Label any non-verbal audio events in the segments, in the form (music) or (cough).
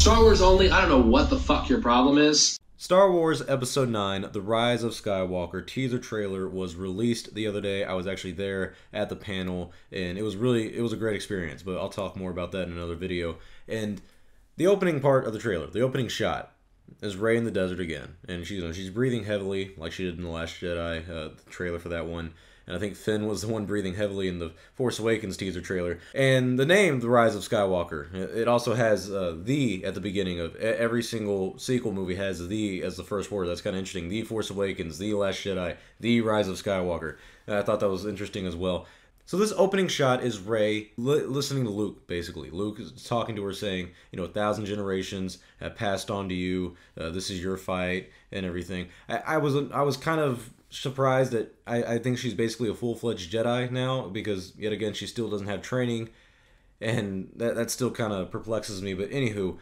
Star Wars only. I don't know what the fuck your problem is. Star Wars Episode 9 The Rise of Skywalker teaser trailer was released the other day. I was actually there at the panel and it was really it was a great experience, but I'll talk more about that in another video. And the opening part of the trailer, the opening shot is Rey in the desert again, and she's you know, she's breathing heavily like she did in the Last Jedi uh, trailer for that one and I think Finn was the one breathing heavily in the Force Awakens teaser trailer. And the name, The Rise of Skywalker, it also has uh, the at the beginning of every single sequel movie has the as the first word. That's kind of interesting. The Force Awakens, The Last Jedi, The Rise of Skywalker. And I thought that was interesting as well. So this opening shot is Rey li- listening to Luke, basically. Luke is talking to her, saying, "You know, a thousand generations have passed on to you. Uh, this is your fight and everything." I, I was I was kind of surprised that I, I think she's basically a full fledged Jedi now because yet again she still doesn't have training, and that that still kind of perplexes me. But anywho,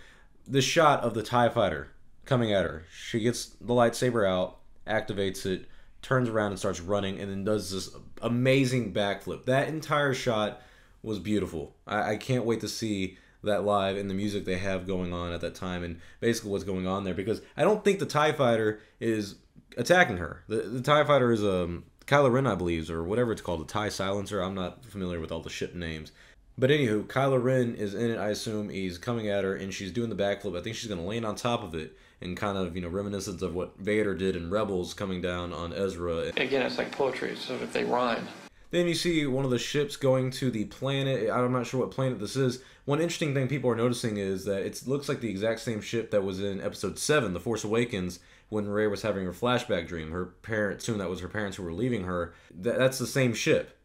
the shot of the Tie Fighter coming at her, she gets the lightsaber out, activates it, turns around and starts running, and then does this amazing backflip. That entire shot was beautiful. I, I can't wait to see that live and the music they have going on at that time and basically what's going on there because I don't think the TIE fighter is attacking her. The, the TIE fighter is um, Kylo Ren, I believe, or whatever it's called, a TIE silencer. I'm not familiar with all the ship names. But anywho, Kylo Ren is in it, I assume. He's coming at her and she's doing the backflip. I think she's going to land on top of it and kind of, you know, reminiscence of what Vader did in Rebels coming down on Ezra. Again, it's like poetry, so if they rhyme. Then you see one of the ships going to the planet. I'm not sure what planet this is. One interesting thing people are noticing is that it looks like the exact same ship that was in Episode Seven, The Force Awakens, when Rey was having her flashback dream. Her parents, assume that was her parents who were leaving her. That, that's the same ship.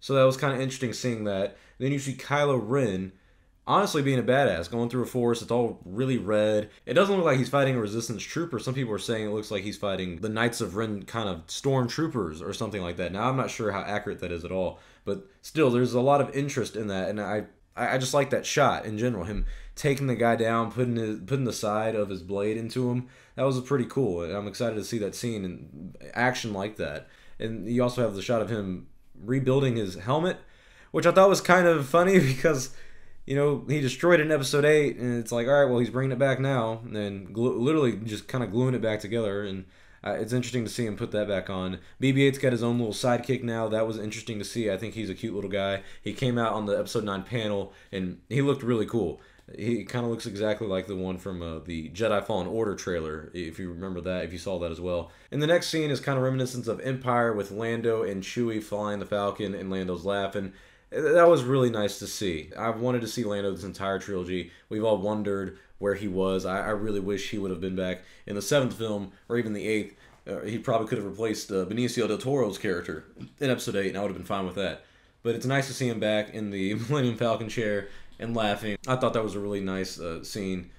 So that was kind of interesting seeing that. Then you see Kylo Ren honestly being a badass, going through a forest. It's all really red. It doesn't look like he's fighting a resistance trooper. Some people are saying it looks like he's fighting the Knights of Ren kind of stormtroopers or something like that. Now I'm not sure how accurate that is at all, but still, there's a lot of interest in that, and I I just like that shot in general. Him taking the guy down, putting his, putting the side of his blade into him. That was pretty cool. I'm excited to see that scene and action like that. And you also have the shot of him rebuilding his helmet, which I thought was kind of funny (laughs) because you know, he destroyed it in episode 8, and it's like, all right, well, he's bringing it back now, and then literally just kind of gluing it back together, and uh, it's interesting to see him put that back on. BB-8's got his own little sidekick now. That was interesting to see. I think he's a cute little guy. He came out on the episode 9 panel, and he looked really cool. He kind of looks exactly like the one from uh, the Jedi Fallen Order trailer, if you remember that, if you saw that as well. And the next scene is kind of reminiscent of Empire with Lando and Chewie flying the Falcon, and Lando's laughing that was really nice to see. I've wanted to see Lando this entire trilogy. We've all wondered where he was. I, I really wish he would have been back in the seventh film or even the eighth. Uh, he probably could have replaced uh, Benicio del Toro's character in episode eight, and I would have been fine with that. But it's nice to see him back in the (laughs) Millennium Falcon chair and laughing. I thought that was a really nice uh, scene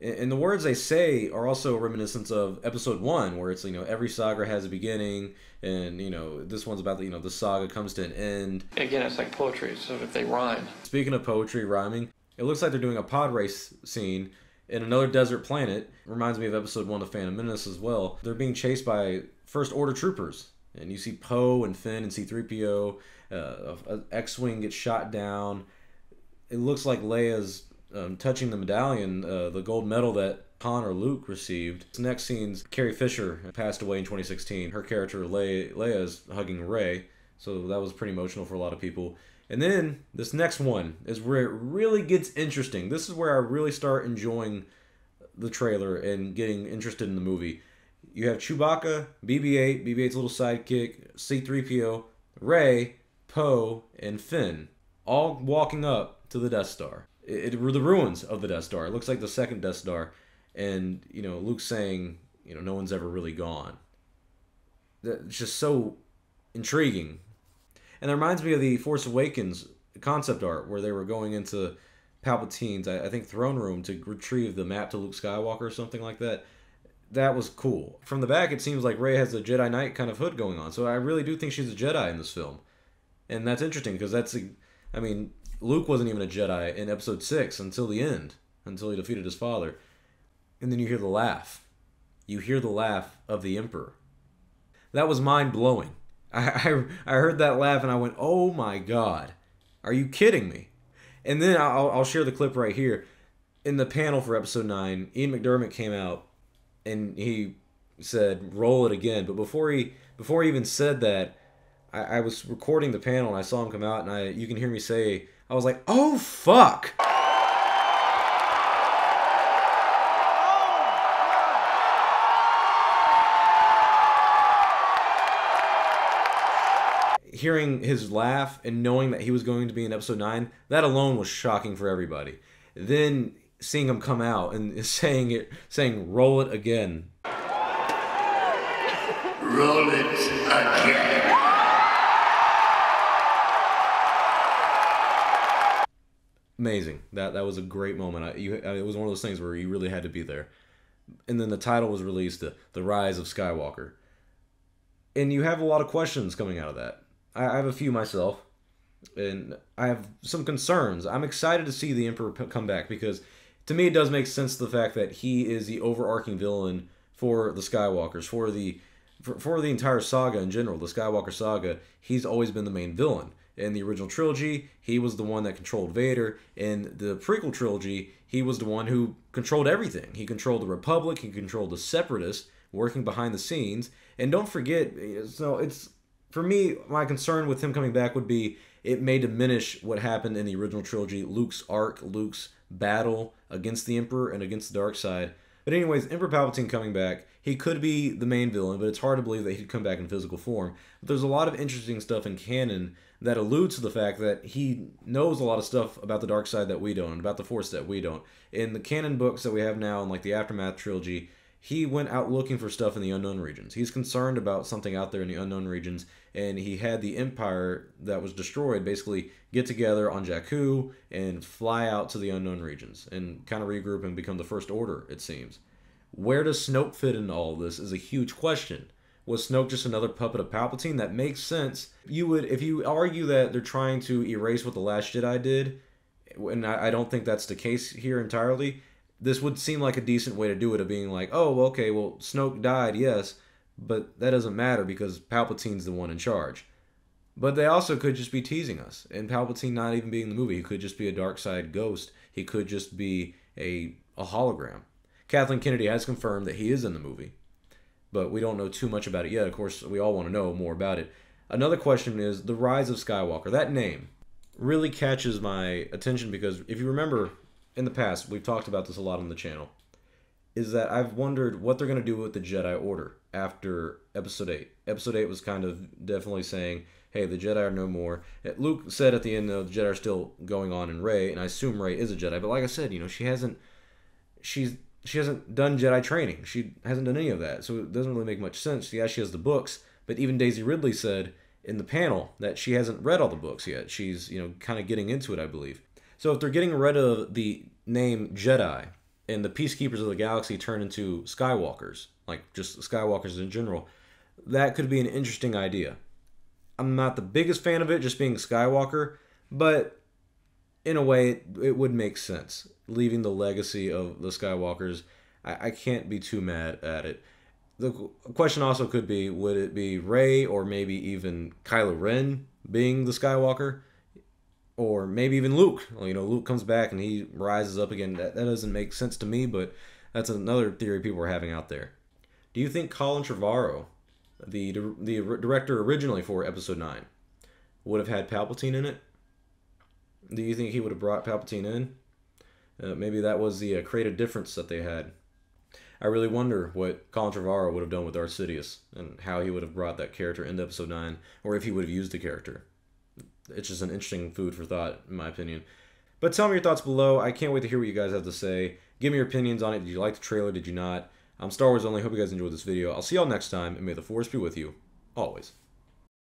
and the words they say are also reminiscent of episode one where it's you know every saga has a beginning and you know this one's about the you know the saga comes to an end. Again it's like poetry so if they rhyme. Speaking of poetry rhyming it looks like they're doing a pod race scene in another desert planet. Reminds me of episode one of phantom menace as well. They're being chased by first order troopers and you see poe and finn and c3po uh, an x-wing gets shot down. It looks like leia's um, touching the medallion, uh, the gold medal that Han or Luke received. This next scene's Carrie Fisher passed away in 2016. Her character Leia, Leia is hugging Rey, so that was pretty emotional for a lot of people. And then this next one is where it really gets interesting. This is where I really start enjoying the trailer and getting interested in the movie. You have Chewbacca, BB-8, BB-8's little sidekick, C-3PO, Rey, Poe, and Finn, all walking up to the Death Star it, it the ruins of the Death Star. It looks like the second Death Star, and you know Luke's saying, you know, no one's ever really gone. That's just so intriguing, and it reminds me of the Force Awakens concept art where they were going into Palpatine's, I, I think, throne room to retrieve the map to Luke Skywalker or something like that. That was cool. From the back, it seems like Rey has a Jedi Knight kind of hood going on, so I really do think she's a Jedi in this film, and that's interesting because that's, a, I mean, Luke wasn't even a Jedi in episode 6 until the end, until he defeated his father. And then you hear the laugh. You hear the laugh of the Emperor. That was mind blowing. (laughs) I, I, I heard that laugh and I went, oh my god. Are you kidding me? And then I'll, I'll share the clip right here. in the panel for episode nine, Ian McDiarmid came out and he said, "Roll it again." But before he before he even said that, I, I was recording the panel and I saw him come out, and I you can hear me say, "I was like, oh fuck." hearing his laugh and knowing that he was going to be in episode 9 that alone was shocking for everybody then seeing him come out and (laughs) saying it saying roll it again Roll it again. Amazing that that was a great moment I, you, it was one of those things where you really had to be there and then the title was released the, the rise of skywalker and you have a lot of questions coming out of that I, I have a few myself and I have some concerns. I'm excited to see the Emperor come back because to me it does make sense the fact that he is the overarching villain for the Skywalkers, for the for, for the entire saga in general, the Skywalker saga. He's always been the main villain. In the original trilogy, he was the one that controlled Vader. In the prequel trilogy, he was the one who controlled everything. He controlled the Republic, he controlled the Separatists, working behind the scenes. And don't forget, so it's for me, my concern with him coming back would be it may diminish what happened in the original trilogy Luke's arc, Luke's battle against the Emperor and against the dark side. But, anyways, Emperor Palpatine coming back, he could be the main villain, but it's hard to believe that he'd come back in physical form. But there's a lot of interesting stuff in canon that alludes to the fact that he knows a lot of stuff about the dark side that we don't, and about the Force that we don't. In the canon books that we have now, in like the Aftermath trilogy, he went out looking for stuff in the unknown regions. He's concerned about something out there in the unknown regions, and he had the empire that was destroyed basically get together on Jakku and fly out to the unknown regions and kind of regroup and become the First Order, it seems. Where does Snoke fit in all this is a huge question. Was Snoke just another puppet of Palpatine? That makes sense. You would, if you argue that they're trying to erase what the Last Jedi did, and I, I don't think that's the case here entirely this would seem like a decent way to do it of being like, oh, okay, well, Snoke died, yes, but that doesn't matter because Palpatine's the one in charge. But they also could just be teasing us, and Palpatine not even being the movie. He could just be a dark side ghost. He could just be a a hologram. Kathleen Kennedy has confirmed that he is in the movie, but we don't know too much about it yet. Of course, we all want to know more about it. Another question is the rise of Skywalker. That name really catches my attention because if you remember in the past, we've talked about this a lot on the channel, is that I've wondered what they're going to do with the Jedi Order after Episode 8. Episode 8 was kind of definitely saying, hey, the Jedi are no more. Luke said at the end, though, the Jedi are still going on in Rey, and I assume Rey is a Jedi. But like I said, you know, she hasn't, she's, she hasn't done Jedi training. She hasn't done any of that. So it doesn't really make much sense. Yeah, she has the books, but even Daisy Ridley said in the panel that she hasn't read all the books yet. She's, you know, kind of getting into it, I believe. So if they're getting rid of the name Jedi and the Peacekeepers of the Galaxy turn into Skywalkers, like just Skywalkers in general, that could be an interesting idea. I'm not the biggest fan of it just being Skywalker, but in a way, it, it would make sense. Leaving the legacy of the Skywalkers, I, I can't be too mad at it. The question also could be would it be Rey or maybe even Kylo Ren being the Skywalker? Or maybe even Luke. You know, Luke comes back and he rises up again. That, that doesn't make sense to me, but that's another theory people are having out there. Do you think Colin Trevorrow, the the director originally for Episode Nine, would have had Palpatine in it? Do you think he would have brought Palpatine in? Uh, maybe that was the uh, creative difference that they had. I really wonder what Colin Trevorrow would have done with Darth Sidious and how he would have brought that character into Episode Nine, or if he would have used the character it's just an interesting food for thought, in my opinion. But tell me your thoughts below. I can't wait to hear what you guys have to say. Give me your opinions on it. Did you like the trailer? Did you not? I'm Star Wars only. Hope you guys enjoyed this video. I'll see y'all next time, and may the Force be with you always.